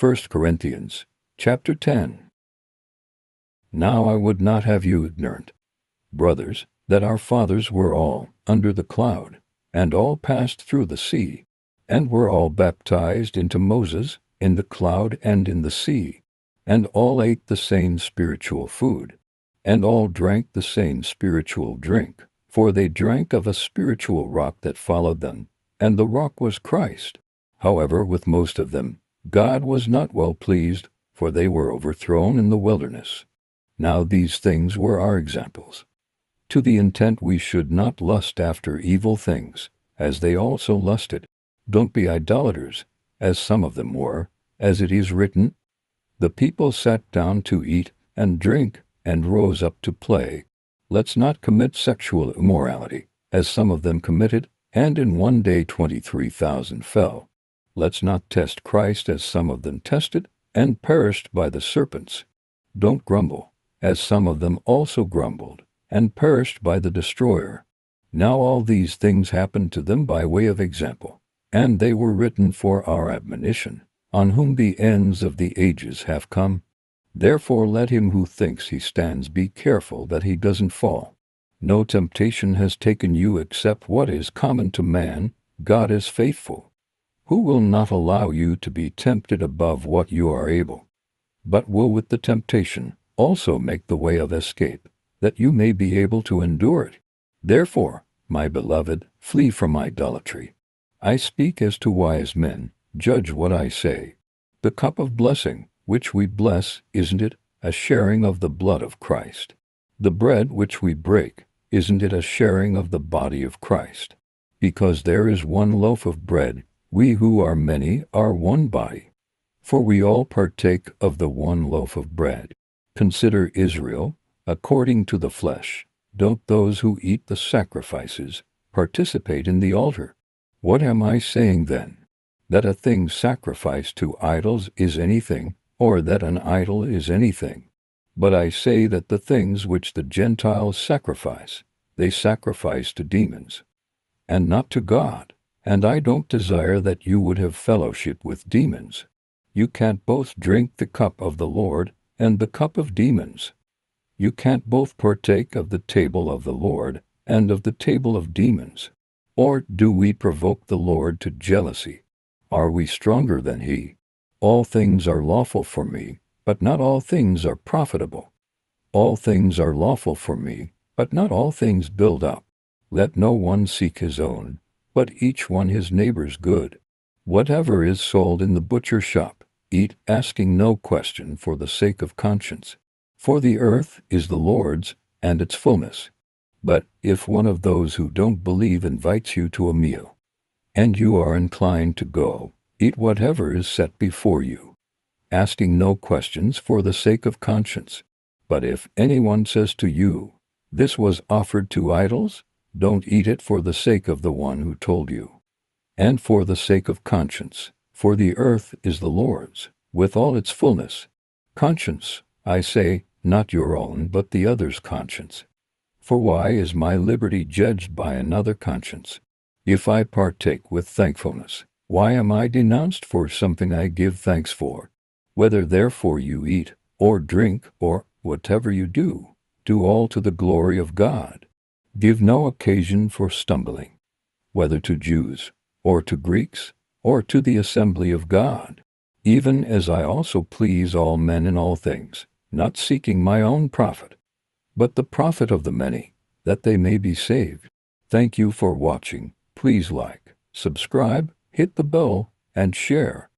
1 Corinthians chapter 10 Now I would not have you ignorant, brothers, that our fathers were all under the cloud, and all passed through the sea, and were all baptized into Moses in the cloud and in the sea, and all ate the same spiritual food, and all drank the same spiritual drink, for they drank of a spiritual rock that followed them, and the rock was Christ. However, with most of them, God was not well pleased, for they were overthrown in the wilderness. Now these things were our examples, to the intent we should not lust after evil things, as they also lusted. Don't be idolaters, as some of them were, as it is written, The people sat down to eat and drink, and rose up to play. Let's not commit sexual immorality, as some of them committed, and in one day twenty-three thousand fell. Let's not test Christ as some of them tested and perished by the serpents. Don't grumble, as some of them also grumbled and perished by the destroyer. Now all these things happened to them by way of example, and they were written for our admonition, on whom the ends of the ages have come. Therefore let him who thinks he stands be careful that he doesn't fall. No temptation has taken you except what is common to man. God is faithful who will not allow you to be tempted above what you are able, but will with the temptation also make the way of escape, that you may be able to endure it. Therefore, my beloved, flee from idolatry. I speak as to wise men, judge what I say. The cup of blessing, which we bless, isn't it a sharing of the blood of Christ? The bread which we break, isn't it a sharing of the body of Christ? Because there is one loaf of bread we who are many are one body, for we all partake of the one loaf of bread. Consider Israel, according to the flesh. Don't those who eat the sacrifices participate in the altar? What am I saying then? That a thing sacrificed to idols is anything, or that an idol is anything. But I say that the things which the Gentiles sacrifice, they sacrifice to demons, and not to God. And I don't desire that you would have fellowship with demons. You can't both drink the cup of the Lord and the cup of demons. You can't both partake of the table of the Lord and of the table of demons. Or do we provoke the Lord to jealousy? Are we stronger than he? All things are lawful for me, but not all things are profitable. All things are lawful for me, but not all things build up. Let no one seek his own, but each one his neighbor's good. Whatever is sold in the butcher shop, eat, asking no question for the sake of conscience. For the earth is the Lord's, and its fullness. But if one of those who don't believe invites you to a meal, and you are inclined to go, eat whatever is set before you, asking no questions for the sake of conscience. But if anyone says to you, This was offered to idols, don't eat it for the sake of the one who told you, and for the sake of conscience, for the earth is the Lord's, with all its fullness. Conscience, I say, not your own, but the other's conscience. For why is my liberty judged by another conscience? If I partake with thankfulness, why am I denounced for something I give thanks for? Whether therefore you eat, or drink, or whatever you do, do all to the glory of God. Give no occasion for stumbling, whether to Jews, or to Greeks, or to the assembly of God, even as I also please all men in all things, not seeking my own profit, but the profit of the many, that they may be saved. Thank you for watching. Please like, subscribe, hit the bell, and share.